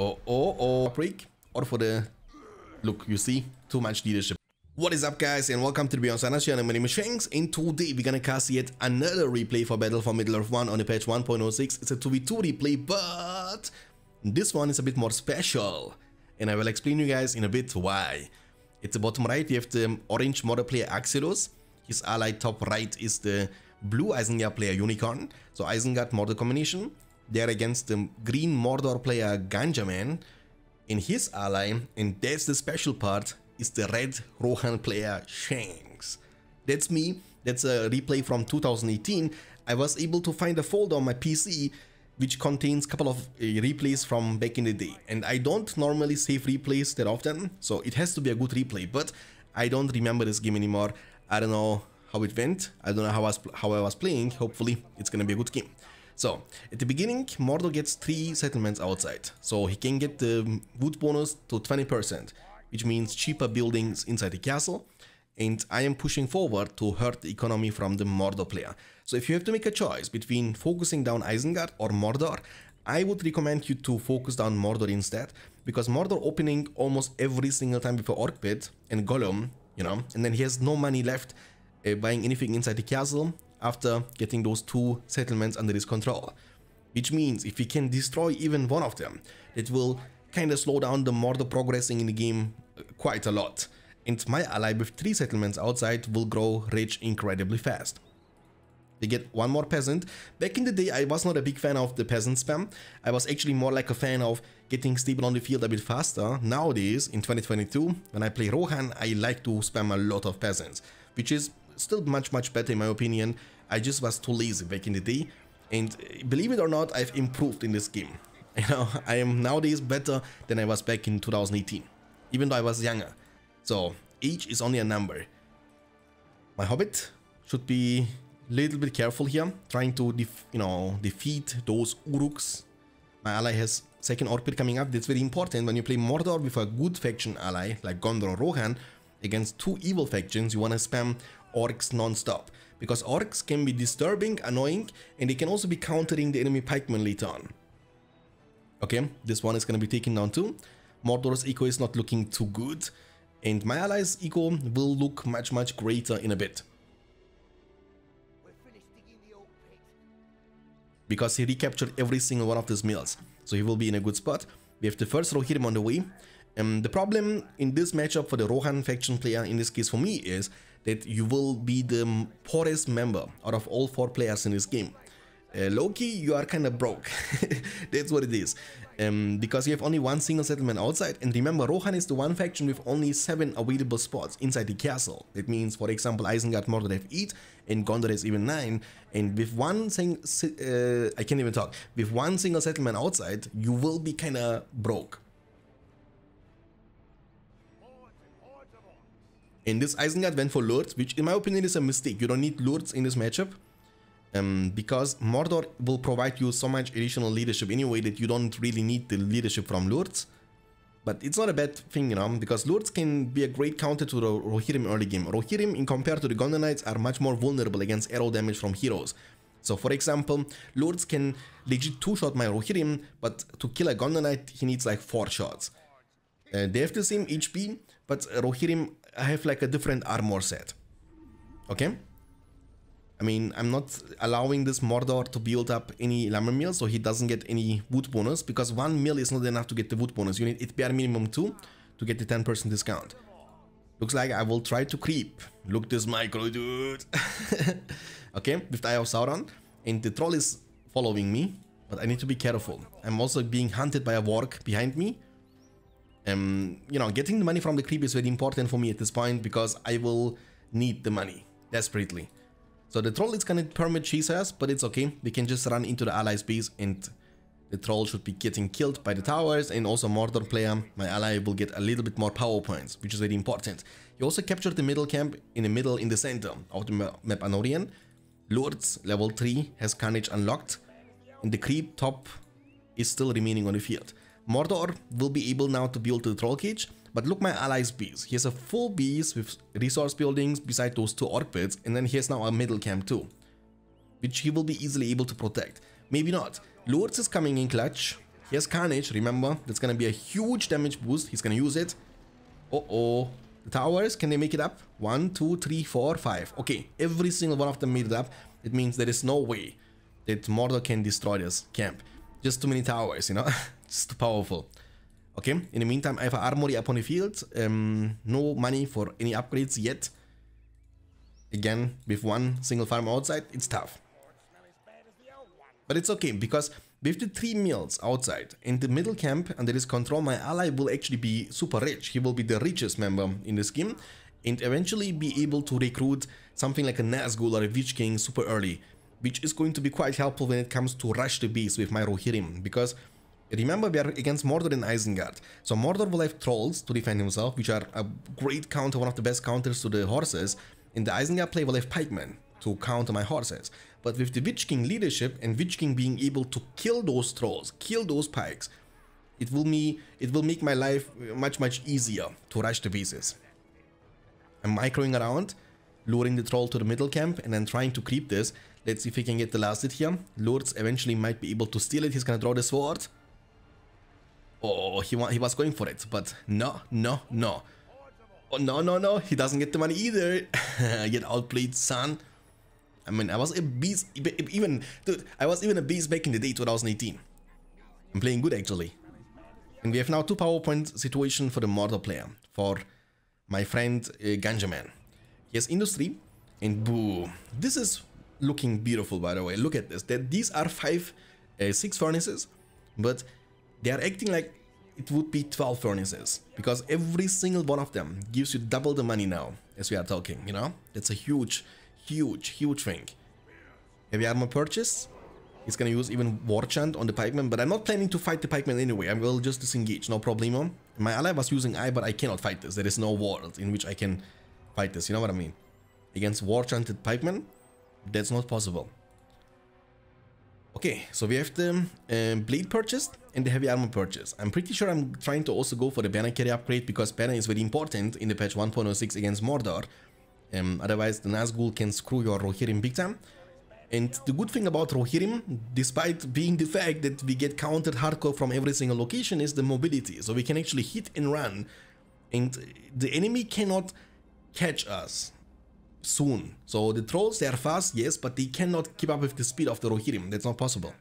Oh, oh, oh, break. Or for the... Look, you see? Too much leadership. What is up guys and welcome to the Beyond Standards channel, my name is Shanks and today we're gonna cast yet another replay for Battle for Middle-earth 1 on the patch 1.06. It's a 2v2 replay but this one is a bit more special and I will explain you guys in a bit why. At the bottom right, we have the orange Mordor player Axilos, his ally top right is the blue Isengard player Unicorn, so Isengard Mordor combination. They're against the green Mordor player Ganjaman and his ally and that's the special part is the red Rohan player Shanks. That's me, that's a replay from 2018. I was able to find a folder on my PC which contains a couple of uh, replays from back in the day. And I don't normally save replays that often, so it has to be a good replay, but I don't remember this game anymore. I don't know how it went, I don't know how I was, how I was playing, hopefully it's gonna be a good game. So, at the beginning, Mordor gets 3 settlements outside, so he can get the wood bonus to 20% which means cheaper buildings inside the castle, and I am pushing forward to hurt the economy from the Mordor player. So if you have to make a choice between focusing down Isengard or Mordor, I would recommend you to focus down Mordor instead, because Mordor opening almost every single time before Orc Pit and Gollum, you know, and then he has no money left uh, buying anything inside the castle after getting those two settlements under his control. Which means if he can destroy even one of them, it will kind of slow down the Mordor progressing in the game quite a lot. And my ally with 3 settlements outside will grow rich incredibly fast. We get one more peasant. Back in the day I was not a big fan of the peasant spam. I was actually more like a fan of getting stable on the field a bit faster. Nowadays, in 2022, when I play Rohan, I like to spam a lot of peasants, which is still much much better in my opinion. I just was too lazy back in the day. And uh, believe it or not, I've improved in this game. You know, I am nowadays better than I was back in 2018, even though I was younger. So age is only a number. My hobbit should be a little bit careful here, trying to you know defeat those Uruks. My ally has second Orc Pit coming up. That's very important when you play Mordor with a good faction ally like Gondor or Rohan against two evil factions. You want to spam orcs non-stop because orcs can be disturbing, annoying, and they can also be countering the enemy pikemen later on. Okay, this one is going to be taken down too. Mordor's eco is not looking too good. And my ally's eco will look much much greater in a bit. Because he recaptured every single one of these mills. So he will be in a good spot. We have the first Rohirrim on the way. Um, the problem in this matchup for the Rohan faction player, in this case for me, is that you will be the poorest member out of all four players in this game. Uh, Loki, you are kind of broke. That's what it is. Um, because you have only one single settlement outside. And remember, Rohan is the one faction with only 7 available spots inside the castle. That means, for example, Isengard Mordor have 8 and Gondor has even 9. And with one thing, uh, I can't even talk, with one single settlement outside, you will be kind of broke. And this Isengard went for Lurtz, which in my opinion is a mistake. You don't need Lurtz in this matchup um, because Mordor will provide you so much additional leadership anyway that you don't really need the leadership from Lurtz. But it's not a bad thing, you know, because Lurtz can be a great counter to the Rohirrim early game. Rohirrim, in compared to the Gondor Knights, are much more vulnerable against arrow damage from heroes. So for example, Lurtz can legit two-shot my Rohirrim, but to kill a Gondor Knight, he needs like 4 shots. Uh, they have the same HP, but Rohirrim have like a different armor set. Okay? I mean, I'm not allowing this Mordor to build up any lumber mill, so he doesn't get any wood bonus, because one mill is not enough to get the wood bonus. You need it bare minimum two to get the 10% discount. Looks like I will try to creep. Look this micro, dude. okay, with the Eye of Sauron. And the troll is following me, but I need to be careful. I'm also being hunted by a warg behind me. Um, you know, getting the money from the creep is very important for me at this point, because I will need the money desperately. So the troll is gonna permit us, but it's okay. We can just run into the allies base and the troll should be getting killed by the towers and also Mordor player, my ally will get a little bit more power points, which is very important. He also captured the middle camp in the middle in the center of the map Anorien. Lurtz level 3 has Carnage unlocked and the creep top is still remaining on the field. Mordor will be able now to build the troll cage but look my allies base. He has a full base with resource buildings beside those two orc pits and then he has now a middle camp too. Which he will be easily able to protect. Maybe not. Lurtz is coming in clutch He has Carnage, remember? That's gonna be a huge damage boost. He's gonna use it. Uh-oh. The towers, can they make it up? One, two, three, four, five. Okay, every single one of them made it up. It means there is no way that Mordor can destroy this camp. Just too many towers, you know? Just too powerful. Okay, in the meantime, I have armory upon the field. Um, no money for any upgrades yet. Again, with one single farm outside, it's tough. But it's okay, because with the three mills outside in the middle camp under his control, my ally will actually be super rich. He will be the richest member in the scheme and eventually be able to recruit something like a Nazgul or a Witch King super early, which is going to be quite helpful when it comes to rush the beast with my Rohirrim, because remember we are against Mordor and Isengard, so Mordor will have trolls to defend himself, which are a great counter, one of the best counters to the horses, and the Isengard play will have pikemen to counter my horses. But with the Witch King leadership and Witch King being able to kill those trolls, kill those pikes, it will me it will make my life much much easier to rush the pieces. I'm microing around, luring the troll to the middle camp and then trying to creep this. Let's see if he can get the last hit here. Lurtz eventually might be able to steal it. He's gonna draw the sword. Oh, he, he was going for it, but no, no, no. Oh, no, no, no, he doesn't get the money either. get outplayed, son. I mean, I was a beast, even, dude, I was even a beast back in the day, 2018. I'm playing good, actually. And we have now two PowerPoint situation for the Mordor player, for my friend uh, Ganjaman. He has industry, and boo. This is looking beautiful, by the way. Look at this. That These are five, uh, six furnaces, but they are acting like it would be 12 furnaces because every single one of them gives you double the money now as we are talking, you know? That's a huge, huge, huge thing. Heavy armor purchase. He's gonna use even War Chant on the pikeman, but I'm not planning to fight the pikeman anyway. I will just disengage, no problemo. My ally was using Eye, but I cannot fight this. There is no world in which I can fight this, you know what I mean? Against War Chanted pikeman, that's not possible. Okay, so we have the um, blade purchased and the heavy armor purchase. I'm pretty sure I'm trying to also go for the banner carry upgrade because banner is very important in the patch 1.06 against Mordor. Um, otherwise the Nazgul can screw your Rohirrim big time. And the good thing about Rohirrim, despite being the fact that we get countered hardcore from every single location, is the mobility. So we can actually hit and run and the enemy cannot catch us soon. So the trolls, they are fast, yes, but they cannot keep up with the speed of the Rohirrim. That's not possible.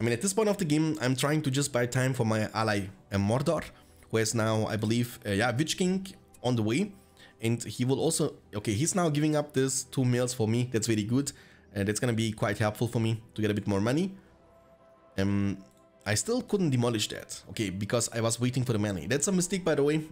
I mean, at this point of the game, I'm trying to just buy time for my ally uh, Mordor, who has now, I believe, uh, yeah, Witch King on the way. And he will also, okay, he's now giving up this two meals for me. That's very good. And uh, that's gonna be quite helpful for me to get a bit more money. Um, I still couldn't demolish that, okay, because I was waiting for the money. That's a mistake, by the way.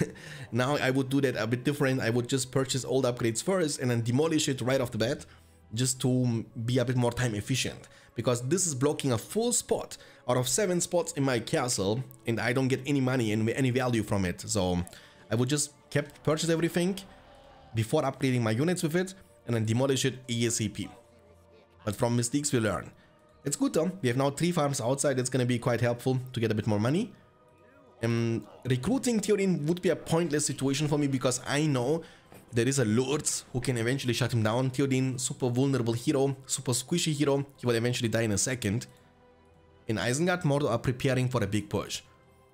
now I would do that a bit different. I would just purchase all the upgrades first and then demolish it right off the bat, just to be a bit more time efficient. Because this is blocking a full spot out of 7 spots in my castle, and I don't get any money and any value from it. So I would just kept purchase everything before upgrading my units with it, and then demolish it ASAP. But from mistakes we learn. It's good though. We have now three farms outside. It's gonna be quite helpful to get a bit more money. Um, recruiting Theoden would be a pointless situation for me because I know there is a Lurtz who can eventually shut him down. Theoden, super vulnerable hero, super squishy hero. He will eventually die in a second. In Isengard, Mordor are preparing for a big push.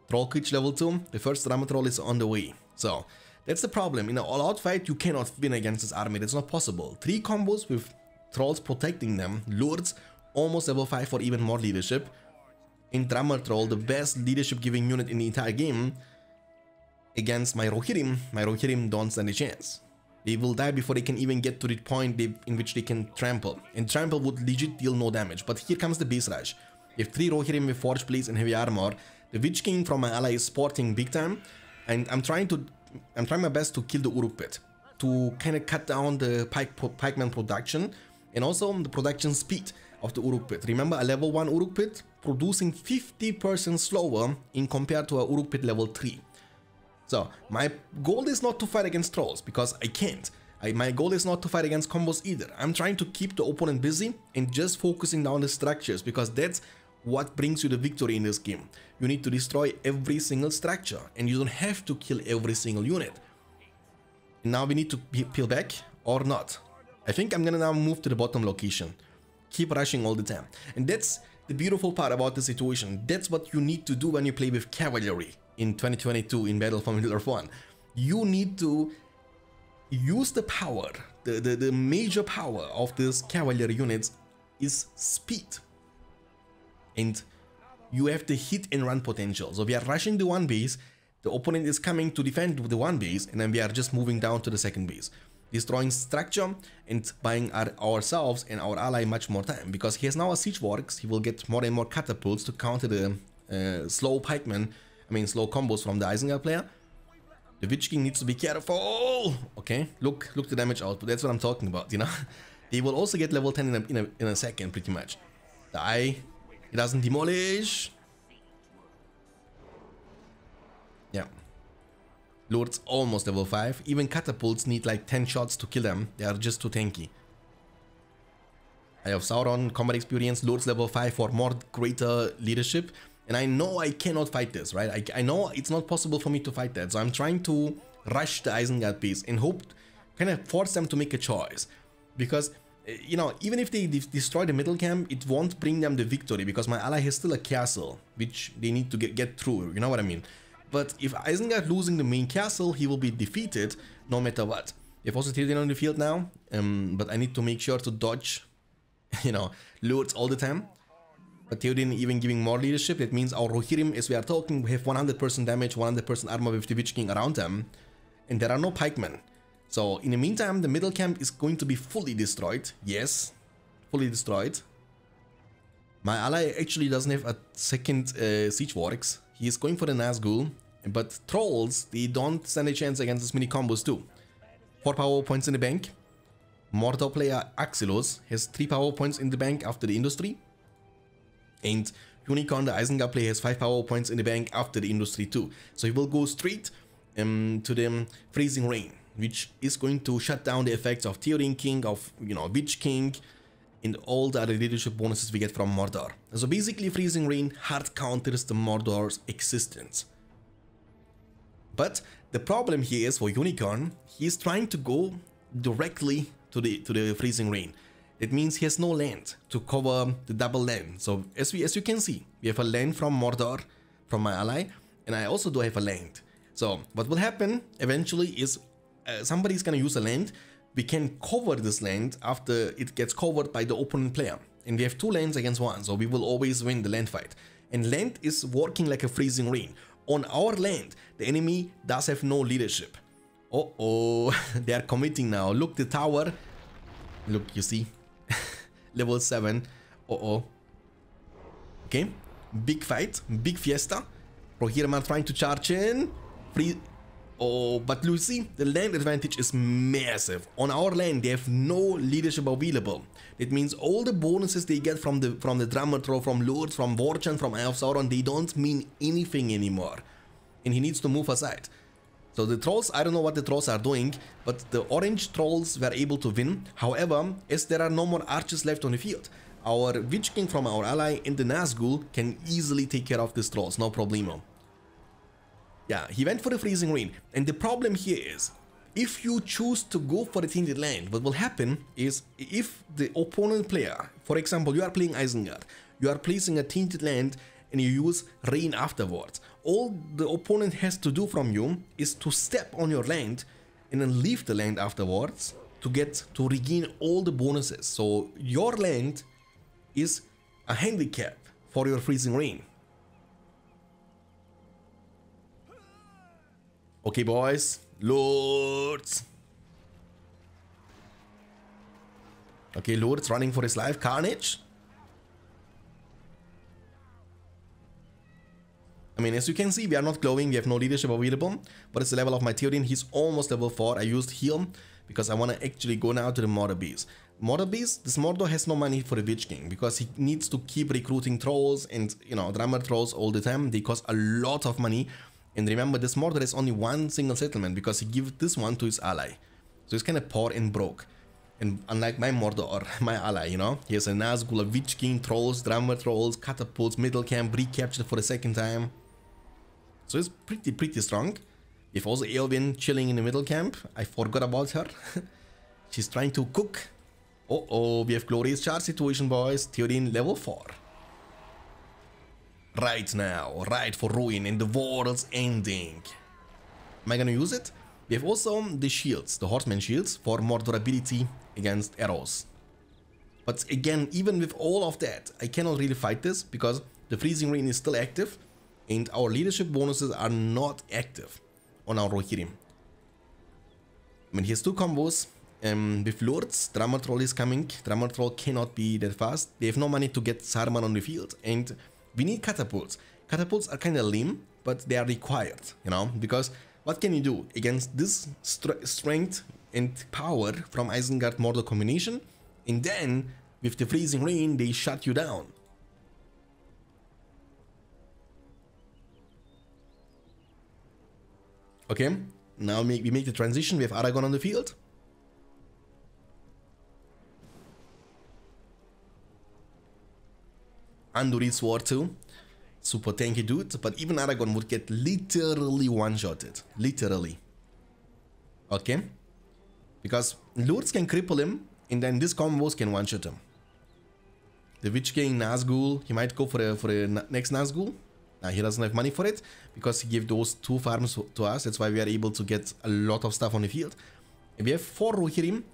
Troll Kitch level 2, the first Drummer Troll is on the way. So, that's the problem. In an all-out fight, you cannot win against this army. That's not possible. Three combos with Trolls protecting them, Lurtz almost level 5 for even more leadership. In Drummer Troll, the best leadership giving unit in the entire game, against my Rohirrim, my Rohirrim don't stand a chance. They will die before they can even get to the point they, in which they can trample. And trample would legit deal no damage, but here comes the base rush. If 3 Rohirrim with Forge Blades and Heavy Armor, the Witch King from my ally is sporting big time, and I'm trying to I'm trying my best to kill the Uruk pit, to kind of cut down the pike, pikeman production, and also the production speed of the Uruk pit. Remember a level 1 Uruk pit producing 50% slower in compared to a Uruk pit level 3. So my goal is not to fight against trolls because I can't. I, my goal is not to fight against combos either. I'm trying to keep the opponent busy and just focusing down the structures because that's what brings you the victory in this game. You need to destroy every single structure and you don't have to kill every single unit. Now we need to peel back or not. I think I'm gonna now move to the bottom location keep rushing all the time. And that's the beautiful part about the situation. That's what you need to do when you play with cavalry in 2022 in Battle for Middle Earth 1. You need to use the power, the, the, the major power of these cavalry units is speed. And you have the hit and run potential. So we are rushing the one base, the opponent is coming to defend the one base, and then we are just moving down to the second base. Destroying structure and buying our, ourselves and our ally much more time because he has now a siege works. He will get more and more catapults to counter the uh, slow pikemen I mean slow combos from the Isengard player. The Witch King needs to be careful! Okay look look the damage output. That's what I'm talking about you know? He will also get level 10 in a, in a, in a second pretty much. Die he doesn't demolish yeah Lurtz almost level 5. Even catapults need like 10 shots to kill them. They are just too tanky. I have Sauron, combat experience, Lurtz level 5 for more greater leadership. And I know I cannot fight this, right? I, I know it's not possible for me to fight that. So I'm trying to rush the Isengard piece and hope, kind of force them to make a choice. Because, eh, you know, even if they de destroy the middle camp, it won't bring them the victory because my ally has still a castle, which they need to get, get through, you know what I mean? But if Isengard losing the main castle, he will be defeated no matter what. You have also Théoden on the field now, um, but I need to make sure to dodge, you know, Lurtz all the time. But Théoden even giving more leadership, that means our Rohirrim, as we are talking, we have 100% damage, 100% armor with the Witch King around them. And there are no pikemen. So in the meantime, the middle camp is going to be fully destroyed. Yes, fully destroyed. My ally actually doesn't have a second uh, siege works. He is going for the Nazgul, but Trolls, they don't stand a chance against this mini combos too. 4 power points in the bank. Mordor player Axilos has 3 power points in the bank after the Industry. And Unicorn, the Isengard player, has 5 power points in the bank after the Industry too. So he will go straight um, to the Freezing Rain, which is going to shut down the effects of Theoden King, of, you know, Witch King, and all the other leadership bonuses we get from Mordor. So basically Freezing Rain hard counters the Mordor's existence. But the problem here is for Unicorn, he is trying to go directly to the to the Freezing Rain. That means he has no land to cover the double land. So as we as you can see, we have a land from Mordor, from my ally, and I also do have a land. So what will happen eventually is uh, somebody's gonna use a land we can cover this land after it gets covered by the opponent player. And we have two lands against one, so we will always win the land fight. And land is working like a freezing rain. On our land, the enemy does have no leadership. Uh oh, they are committing now. Look, the tower. Look, you see? Level 7. Uh oh. Okay, big fight, big fiesta. Rohirrim are trying to charge in. Free Oh, but Lucy, the land advantage is massive. On our land, they have no leadership available. It means all the bonuses they get from the from the drummer troll, from Lurtz, from War Chant, from Eye of Sauron, they don't mean anything anymore. And he needs to move aside. So the trolls, I don't know what the trolls are doing, but the orange trolls were able to win. However, as there are no more archers left on the field, our Witch King from our ally in the Nazgul can easily take care of these trolls, no problemo. Yeah, he went for the freezing rain. And the problem here is, if you choose to go for the tainted land, what will happen is if the opponent player, for example, you are playing Isengard, you are placing a tainted land and you use rain afterwards. All the opponent has to do from you is to step on your land and then leave the land afterwards to get to regain all the bonuses. So your land is a handicap for your freezing rain. Okay, boys. Lurtz. Okay, Lurtz running for his life. Carnage. I mean, as you can see, we are not glowing. We have no leadership available. But it's the level of my Theoden. He's almost level 4. I used heal because I want to actually go now to the Mordor base. Mordor base, this Mordor has no money for the Witch King because he needs to keep recruiting trolls and, you know, drummer trolls all the time. They cost a lot of money and remember, this Mordor is only one single settlement because he gives this one to his ally. So he's kind of poor and broke. And unlike my Mordor, or my ally, you know, he has a Nazgul, a Witch King, Trolls, Drummer Trolls, Catapults, Middle Camp, recaptured for the second time. So he's pretty, pretty strong. If also Eowyn chilling in the middle camp, I forgot about her. She's trying to cook. Oh, oh, we have glorious charge situation, boys. Theoden level 4. Right now, right for ruin and the world's ending. Am I gonna use it? We have also the shields, the horseman shields, for more durability against arrows. But again, even with all of that, I cannot really fight this because the freezing rain is still active and our leadership bonuses are not active on our Rohirrim. I mean, he has two combos um, with Lurtz. Drummer Troll is coming. Drummer Troll cannot be that fast. They have no money to get Saruman on the field and we need catapults. Catapults are kind of lame, but they are required, you know, because what can you do against this strength and power from Isengard Mordor combination? And then, with the freezing rain, they shut you down. Okay, now we make the transition. We have Aragorn on the field. Anduril Sword too. Super tanky dude, but even Aragorn would get literally one-shotted. Literally. Okay? Because Lurtz can cripple him, and then these combos can one-shot him. The Witch King Nazgul, he might go for a, for a next Nazgul. Now he doesn't have money for it, because he gave those two farms to us. That's why we are able to get a lot of stuff on the field. And we have four Rohirrim,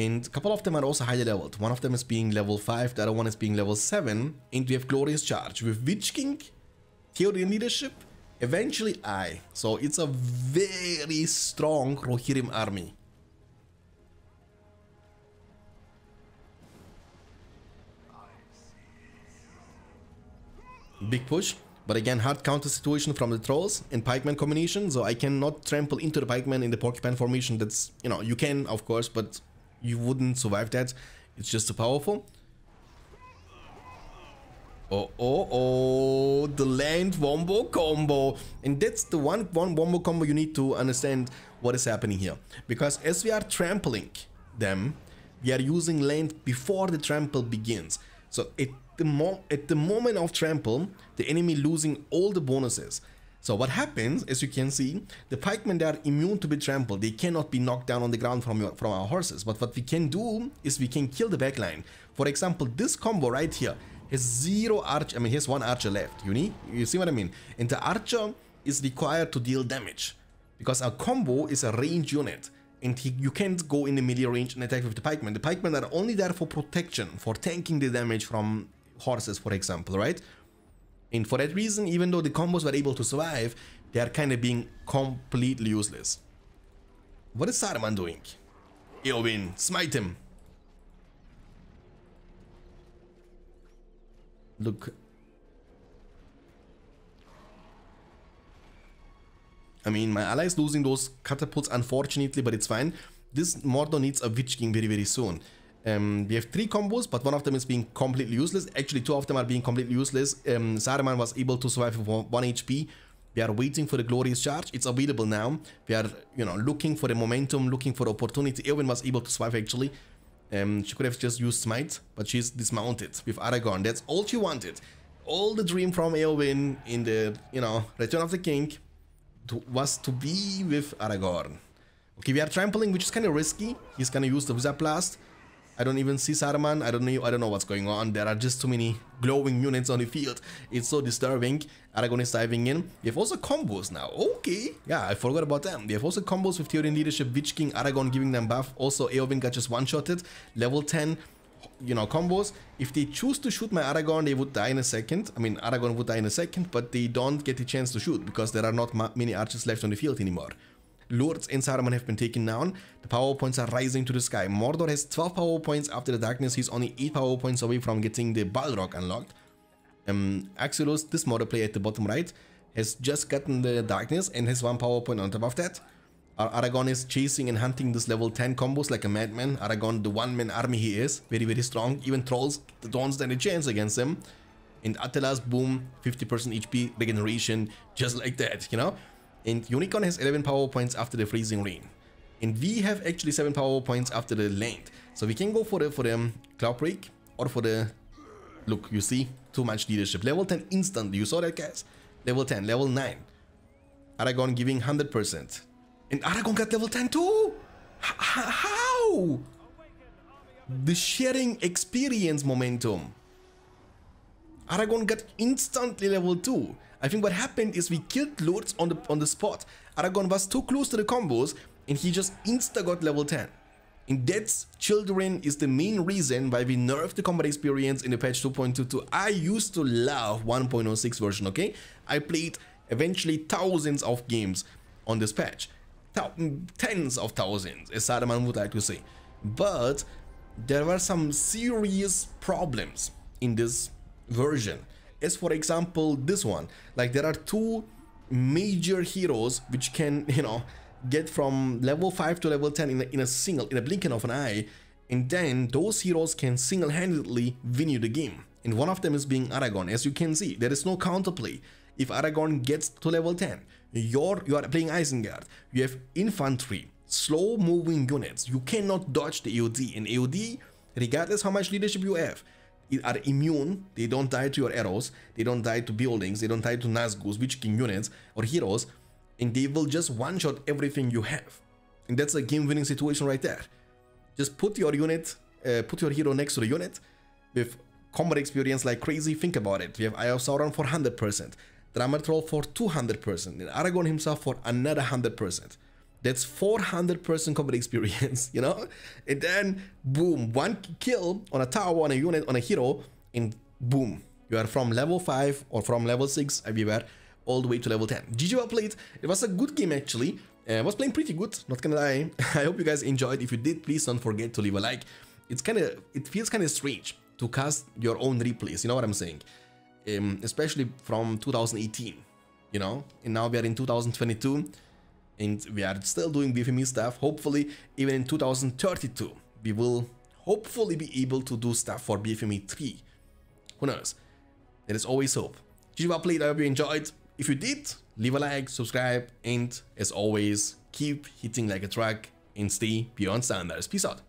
and a couple of them are also highly leveled. One of them is being level 5, the other one is being level 7. And we have Glorious Charge with Witch King, Theoden Leadership, eventually Eye. So it's a very strong Rohirrim army. Big push. But again, hard counter situation from the trolls and pikeman combination, so I cannot trample into the pikeman in the porcupine formation. That's, you know, you can, of course, but you wouldn't survive that. It's just too powerful. Oh, oh, oh, the land wombo combo. And that's the one, one wombo combo you need to understand what is happening here. Because as we are trampling them, we are using land before the trample begins. So at the, at the moment of trample, the enemy losing all the bonuses. So what happens, as you can see, the pikemen they are immune to be trampled. They cannot be knocked down on the ground from, your, from our horses. But what we can do is we can kill the backline. For example, this combo right here has zero arch. I mean, he has one archer left. You need, you see what I mean? And the archer is required to deal damage because our combo is a range unit. And he, you can't go in the melee range and attack with the pikemen. The pikemen are only there for protection, for tanking the damage from horses, for example, right? And for that reason, even though the combos were able to survive, they are kind of being completely useless. What is Saruman doing? Eowyn, smite him. Look. I mean, my ally is losing those catapults, unfortunately, but it's fine. This Mordor needs a Witch King very, very soon. Um, we have three combos, but one of them is being completely useless. Actually, two of them are being completely useless. Um, Saruman was able to survive with 1 HP. We are waiting for the glorious charge. It's available now. We are, you know, looking for the momentum, looking for opportunity. Eowyn was able to survive actually. Um, she could have just used smite, but she's dismounted with Aragorn. That's all she wanted. All the dream from Eowyn in the, you know, Return of the King to, was to be with Aragorn. Okay, we are trampling, which is kind of risky. He's gonna use the Wizard Blast. I don't even see Saruman. I don't know. I don't know what's going on. There are just too many glowing units on the field. It's so disturbing. Aragorn is diving in. We have also combos now. Okay. Yeah, I forgot about them. We have also combos with Theoden leadership, Witch King, Aragorn giving them buff. Also, Eowyn got just one-shotted. Level 10 you know, combos. If they choose to shoot my Aragorn, they would die in a second. I mean, Aragorn would die in a second, but they don't get the chance to shoot because there are not many archers left on the field anymore. Lurtz and Saruman have been taken down. The power points are rising to the sky. Mordor has 12 power points after the darkness. He's only 8 power points away from getting the Balrog unlocked. Um, Axelos, this Mordor player at the bottom right, has just gotten the darkness and has 1 power point on top of that. Aragorn is chasing and hunting this level 10 combos like a madman. Aragorn, the one-man army he is, very very strong. Even trolls don't stand a chance against him. And Athelas, boom, 50% HP regeneration, just like that, you know? And Unicorn has 11 power points after the Freezing Rain. And we have actually 7 power points after the Land. So we can go for the for the um, Cloud Break or for the... Look, you see? Too much leadership. Level 10 instantly. You saw that, guys? Level 10, level 9. Aragorn giving 100%. And Aragorn got level 10 too? H how? the sharing experience momentum. Aragorn got instantly level 2. I think what happened is we killed Lurtz on the on the spot. Aragorn was too close to the combos and he just insta got level 10. And that's children is the main reason why we nerfed the combat experience in the patch 2.22. I used to love 1.06 version, okay? I played eventually thousands of games on this patch. Tens of thousands, as Sadaman would like to say. But there were some serious problems in this version as for example this one. Like there are two major heroes which can you know get from level 5 to level 10 in a, in a single in a blinking of an eye. And then those heroes can single-handedly win you the game. And one of them is being Aragorn as you can see there is no counterplay. If Aragorn gets to level 10 you're you are playing Isengard. You have infantry slow moving units. You cannot dodge the AoD and AoD regardless how much leadership you have are immune, they don't die to your arrows, they don't die to buildings, they don't die to Nazgûls, Witch King units, or heroes, and they will just one-shot everything you have. And that's a game-winning situation right there. Just put your unit, uh, put your hero next to the unit, with combat experience like crazy, think about it. We have Eye of Sauron for 100%, Drummer Troll for 200%, and Aragorn himself for another 100%. That's 400% combat experience, you know? And then, boom, one kill on a tower, on a unit, on a hero, and boom, you are from level 5 or from level 6 everywhere, all the way to level 10. GG well played. It was a good game actually. Uh, I was playing pretty good, not gonna lie. I hope you guys enjoyed. If you did, please don't forget to leave a like. It's kind of, it feels kind of strange to cast your own replays, you know what I'm saying? Um, especially from 2018, you know? And now we are in 2022 and we are still doing BFME stuff. Hopefully, even in 2032, we will hopefully be able to do stuff for BFME 3. Who knows? There is always hope. GG well played, I hope you enjoyed. If you did, leave a like, subscribe, and as always, keep hitting like a truck and stay beyond standards. Peace out.